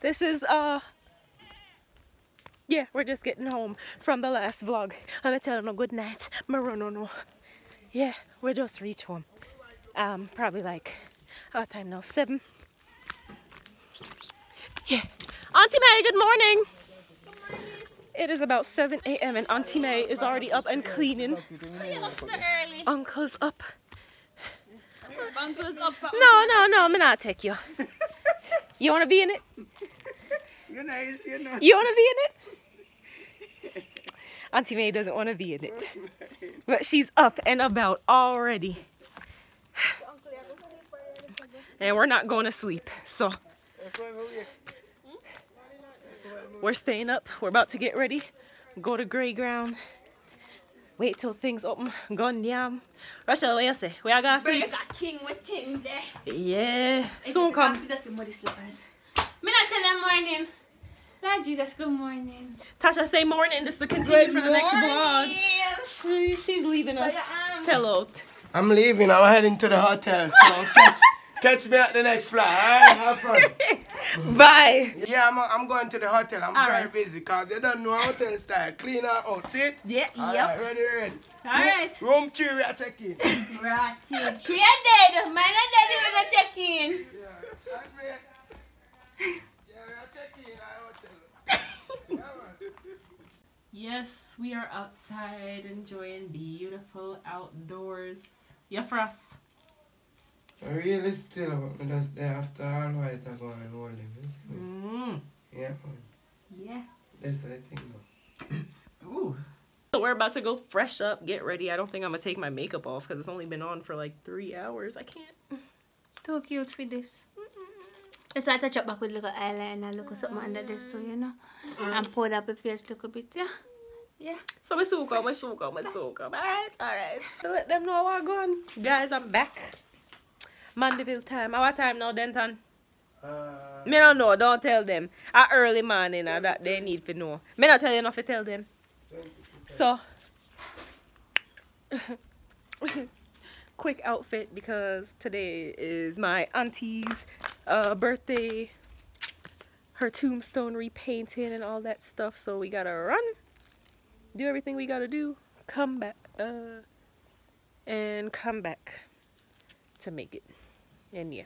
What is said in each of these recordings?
This is, uh, yeah, we're just getting home from the last vlog. I'm gonna tell a good night. Maronono. Yeah, we just reached home. Um, probably like, what time now? Seven. Yeah. Auntie May, good morning. It is about 7 a.m. and Auntie May is already up and cleaning. So. Uncle's up. Uncle's up No, no, no, I'm gonna not take you. You wanna be in it? You know, you know. You wanna be in it? Auntie May doesn't wanna be in it. But she's up and about already. And we're not going to sleep, so we're staying up. We're about to get ready, go to Grey Ground, wait till things open, gun yam. Rachel, what you say? Where I gotta You sleep? got king with thing there. Yeah, soon come. Dirty muddy. Me not tell them morning. Lord Jesus, good morning. Tasha, say morning. This is the continue for the next vlog. She, she's leaving us. Sell out. I'm leaving. I'm heading to the hotel. So catch, catch me at the next flight. Alright, have fun. Bye. Yeah, I'm, I'm going to the hotel. I'm very Alright. busy because they don't know hotel style. Clean her out. See? Yeah, Alright, ready, ready. All right. Room three, we are checking. Right. Three are dead. Mine are dead. You gonna check in. Yeah, we are checking our hotel. Yeah, man. Yes, we are outside enjoying beautiful outdoors. Yeah, for us. I really still about me just there after all white I go and hold him. you see me? Mm. Yeah. Yeah. That's what I think. man. Ooh. So we're about to go fresh up, get ready. I don't think I'm gonna take my makeup off because it's only been on for like three hours. I can't. Too cute for this. Let's try to touch up back with little eyeliner, look something under this, so you know. And pour up your face a little bit, yeah. Yeah. So my suka, my suka, my suka. Alright, alright. So let them know what going. Guys, I'm back. Mandeville time. Our time now, Denton. Uh, Me don't know, don't tell them. At early morning uh, that they need to know. Me not tell you enough to tell them. So quick outfit because today is my auntie's uh, birthday, her tombstone repainting and all that stuff. So we gotta run, do everything we gotta do, come back, uh, and come back to make it. And yeah.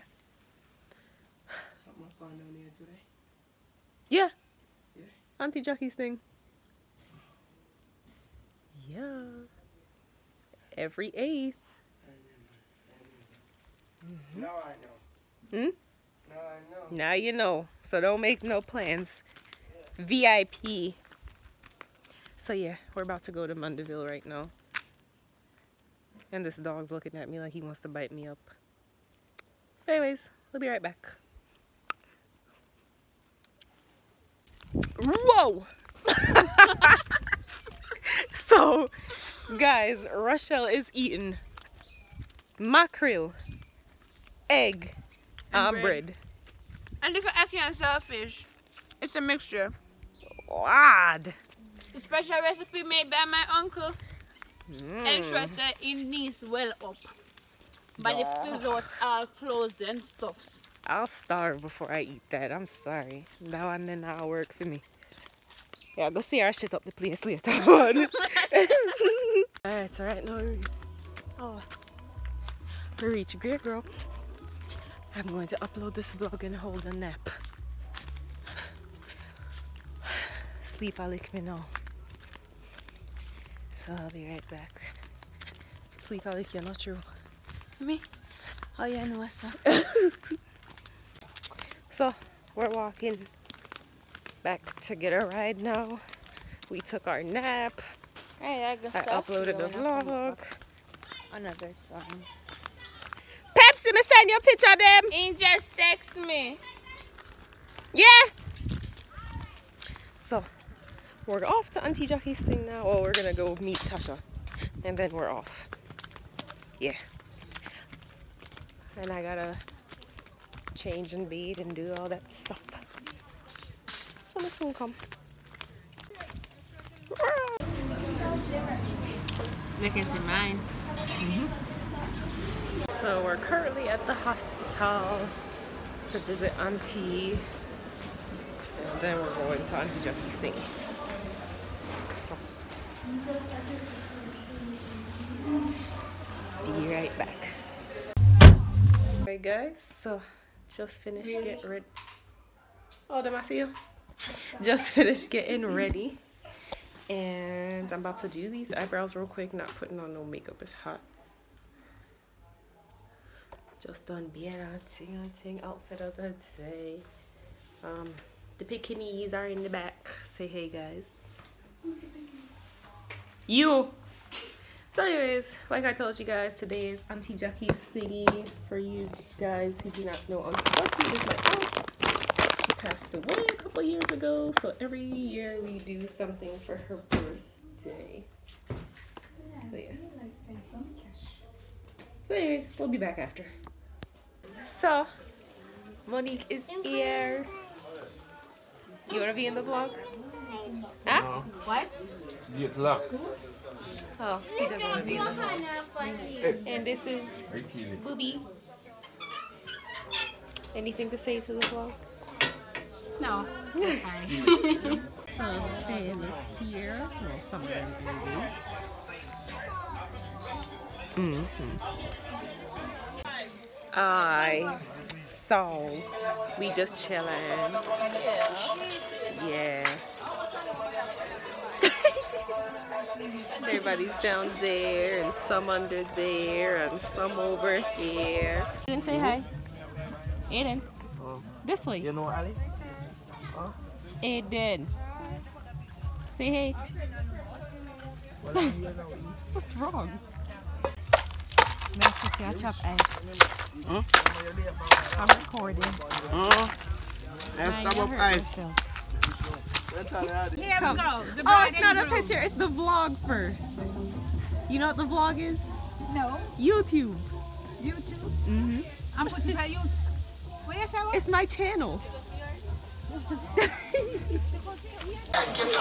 something I found down here today. Yeah. Yeah. Auntie Jackie's thing. Yeah. Every eighth. Now I know. Hmm? Now I know. Now you know. So don't make no plans. VIP. So yeah, we're about to go to Mandeville right now. And this dog's looking at me like he wants to bite me up. Anyways, we'll be right back. Whoa! so, guys, Rochelle is eating mackerel, egg, and um, bread. bread. And look at and saltfish. It's a mixture. Wad. A special recipe made by my uncle. Mm. That it needs well up. But it fills out all clothes and stuffs. I'll starve before I eat that. I'm sorry. That one did not work for me. Yeah, go see our shit up the place later on. Alright, so right now we oh we reach Great Girl. I'm going to upload this vlog and hold a nap. Sleep I lick me now. So I'll be right back. Sleep you not true. Me? Oh yeah, no, what's up? So we're walking back to get a ride now. We took our nap. Hey, I got I uploaded the vlog. Another song. Pepsi, me send you a picture of them. He just text me. Yeah. So we're off to Auntie Jackie's thing now. Oh, we're gonna go meet Tasha, and then we're off. Yeah. And I gotta change and bathe and do all that stuff. So I'm soon come. You can see mine. Mm-hmm. So we're currently at the hospital to visit Auntie. And then we're going to Auntie Jackie's thing. Be right back. Alright guys, so just finished getting ready. Oh, did I see you? Just finished getting ready. And I'm about to do these eyebrows real quick, not putting on no makeup, it's hot. Just done being ting outfit of the day. Um, the bikinis are in the back. Say hey guys. You! So anyways, like I told you guys, today is Auntie Jackie's thingy. For you guys who do not know, Auntie Jackie is my aunt. She passed away a couple years ago, so every year we do something for her birthday. So yeah. So anyways, we'll be back after. So, Monique is here. You wanna be in the vlog? Huh? What? Get locked. Oh, he doesn't wanna be in the vlog. And this is Booby. Anything to say to the vlog? No. So Finn is here. Well, some of them babies. Mm-hmm. I so we just chilling. Yeah. Everybody's down there and some under there and some over here. Aiden, say hi. Aiden. Oh. This way. You know Ali? Aiden. Say hey. What's wrong? Message your chop ice. Huh? I'm recording. Uh, let's Mind stop up ice. yourself. Here Come. we go. The Oh, it's not a groom. picture. It's the vlog first. You know what the vlog is? No, YouTube. YouTube. hmm I'm putting her you. What you say? It's my channel. Thank you so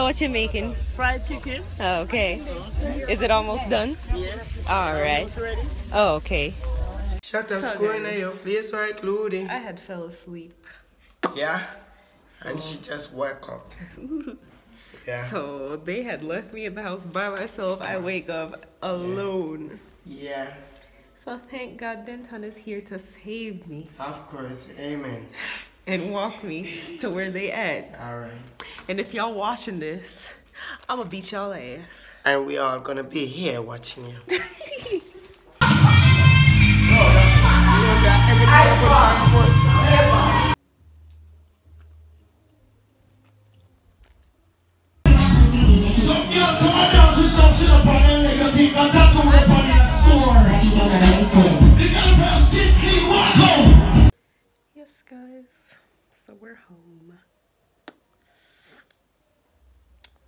what you making? Fried chicken. Oh, okay. Is it almost done? Yes. All right. ready? Oh, okay. Shut up, So school in your place right loading. I had fell asleep. Yeah. And she just woke up. Yeah. So they had left me in the house by myself. I wake up alone. Yeah. So thank God Denton is here to save me Of course. Amen. and walk me to where they at. All right. And if y'all watching this, I'ma beat y'all ass. And we are gonna be here watching you. You know, say, every day I put passport. Yes, guys. So we're home.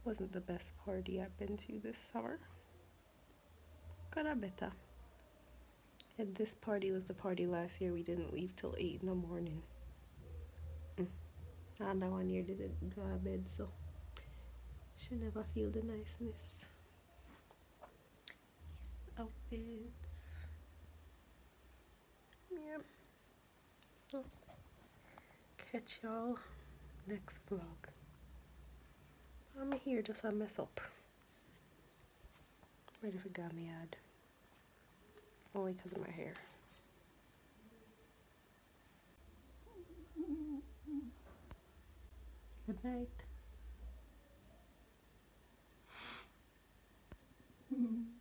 Wasn't the best party I've been to this summer. Better. And this party was the party last year. We didn't leave till 8 in the morning. Mm. And that one year didn't go to bed, so she never feel the niceness. Here's outfits. Yeah. So catch y'all next vlog. I'm here just so I mess up. Ready for gummy ad. Only because of my hair. Good night.